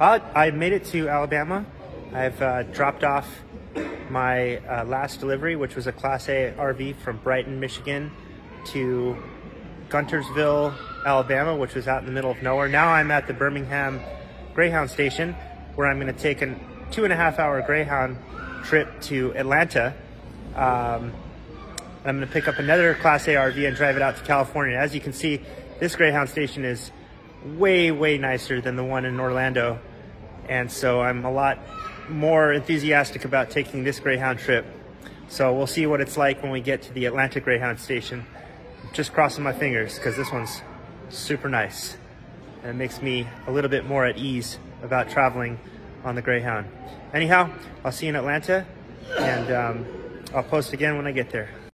Uh, I made it to Alabama. I've uh, dropped off my uh, last delivery, which was a Class A RV from Brighton, Michigan to Guntersville, Alabama, which was out in the middle of nowhere. Now I'm at the Birmingham Greyhound station where I'm going to take a two and a half hour Greyhound trip to Atlanta. Um, I'm going to pick up another Class A RV and drive it out to California. As you can see, this Greyhound station is way, way nicer than the one in Orlando. And so I'm a lot more enthusiastic about taking this Greyhound trip. So we'll see what it's like when we get to the Atlanta Greyhound station. Just crossing my fingers because this one's super nice. And it makes me a little bit more at ease about traveling on the Greyhound. Anyhow, I'll see you in Atlanta and um, I'll post again when I get there.